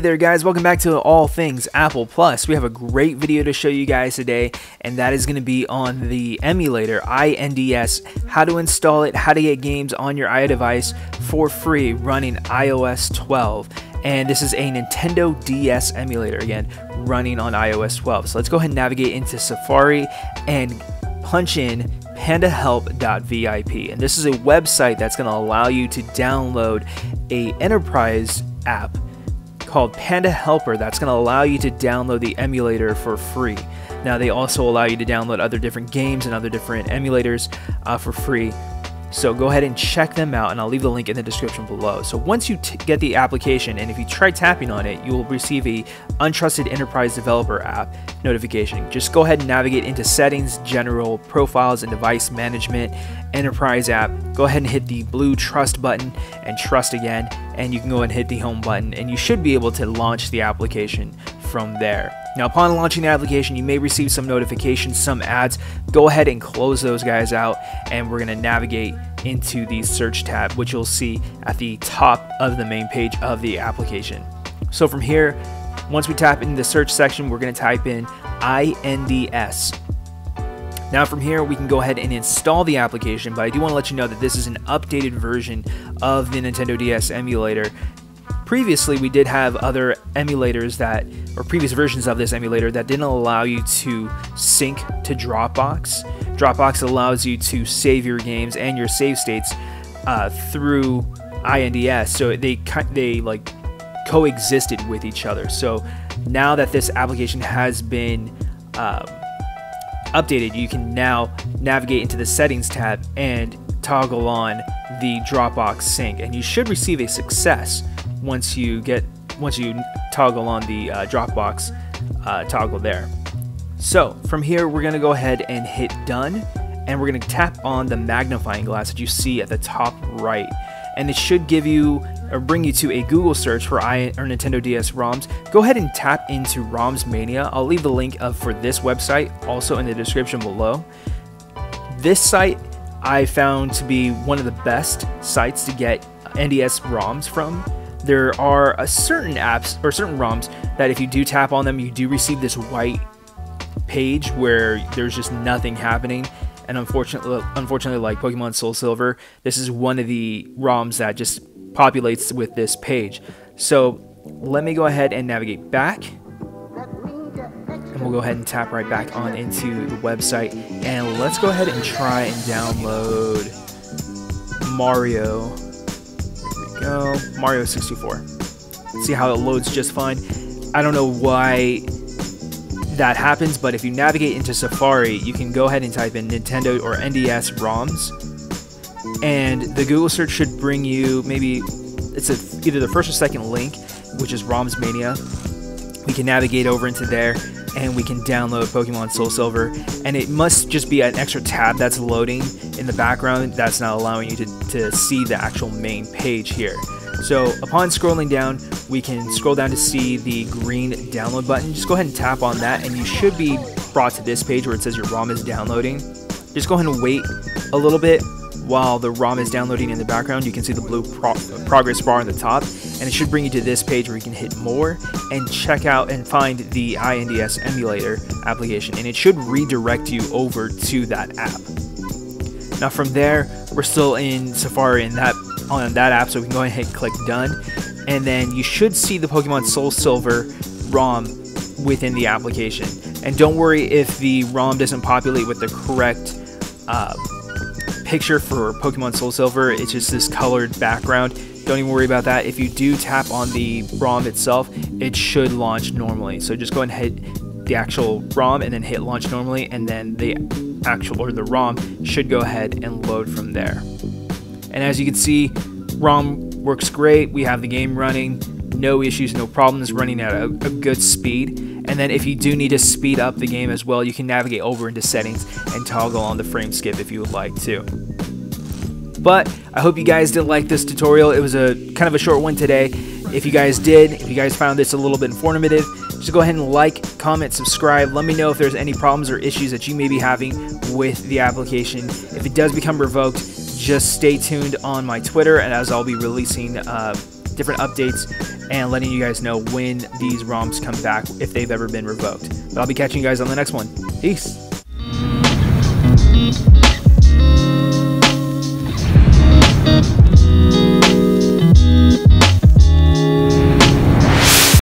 there guys, welcome back to All Things Apple Plus. We have a great video to show you guys today and that is going to be on the emulator iNDS, how to install it, how to get games on your iDevice for free running iOS 12. And this is a Nintendo DS emulator again running on iOS 12. So let's go ahead and navigate into Safari and punch in pandahelp.vip and this is a website that's going to allow you to download a enterprise app called Panda Helper that's going to allow you to download the emulator for free. Now, they also allow you to download other different games and other different emulators uh, for free. So go ahead and check them out, and I'll leave the link in the description below. So once you get the application, and if you try tapping on it, you will receive a untrusted enterprise developer app notification. Just go ahead and navigate into settings, general, profiles, and device management, enterprise app. Go ahead and hit the blue trust button and trust again, and you can go and hit the home button, and you should be able to launch the application from there. Now, upon launching the application, you may receive some notifications, some ads. Go ahead and close those guys out, and we're going to navigate into the search tab, which you'll see at the top of the main page of the application. So from here, once we tap in the search section, we're going to type in INDS. Now from here, we can go ahead and install the application, but I do want to let you know that this is an updated version of the Nintendo DS emulator previously we did have other emulators that or previous versions of this emulator that didn't allow you to sync to Dropbox. Dropbox allows you to save your games and your save states uh, through INDS, so they they like coexisted with each other. So now that this application has been um, updated, you can now navigate into the settings tab and toggle on the Dropbox sync, and you should receive a success once you get once you toggle on the uh, Dropbox uh, toggle there. So from here, we're gonna go ahead and hit done, and we're gonna tap on the magnifying glass that you see at the top right, and it should give you or bring you to a Google search for I or Nintendo DS ROMs. Go ahead and tap into ROMs Mania. I'll leave the link of for this website also in the description below. This site I found to be one of the best sites to get NDS ROMs from there are a certain apps or certain ROMs that if you do tap on them, you do receive this white page where there's just nothing happening. And unfortunately, unfortunately, like Pokemon Soul Silver, this is one of the ROMs that just populates with this page. So let me go ahead and navigate back. We'll go ahead and tap right back on into the website. And let's go ahead and try and download Mario go. Mario 64. See how it loads just fine. I don't know why that happens, but if you navigate into Safari, you can go ahead and type in Nintendo or NDS ROMs, and the Google search should bring you maybe it's a, either the first or second link, which is ROMs Mania. We can navigate over into there and we can download Pokemon Soul Silver. And it must just be an extra tab that's loading in the background that's not allowing you to, to see the actual main page here. So upon scrolling down, we can scroll down to see the green download button. Just go ahead and tap on that and you should be brought to this page where it says your ROM is downloading. Just go ahead and wait a little bit while the ROM is downloading in the background, you can see the blue progress bar on the top, and it should bring you to this page where you can hit more and check out and find the iNDS emulator application, and it should redirect you over to that app. Now from there, we're still in Safari and that on that app, so we can go ahead and click done, and then you should see the Pokemon Soul Silver ROM within the application. And don't worry if the ROM doesn't populate with the correct uh, picture for Pokemon Soul Silver. It's just this colored background. Don't even worry about that. If you do tap on the ROM itself, it should launch normally. So just go ahead and hit the actual ROM and then hit launch normally, and then the actual or the ROM should go ahead and load from there. And as you can see, ROM works great. We have the game running, no issues, no problems, running at a, a good speed. And then if you do need to speed up the game as well, you can navigate over into settings and toggle on the frame skip if you would like to. But I hope you guys did like this tutorial. It was a kind of a short one today. If you guys did, if you guys found this a little bit informative, just go ahead and like, comment, subscribe. Let me know if there's any problems or issues that you may be having with the application. If it does become revoked, just stay tuned on my Twitter, and as I'll be releasing uh, different updates and letting you guys know when these ROMs come back if they've ever been revoked. But I'll be catching you guys on the next one. Peace.